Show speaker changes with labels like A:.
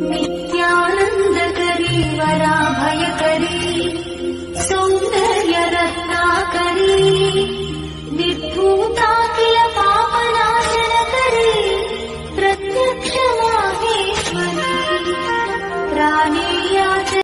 A: नित्यानन्दकरी वराभयकरी करी सौन्दर्यरत्नाकरी निर्भूता किल पापनाशनकरी प्रत्यक्षा प्राणि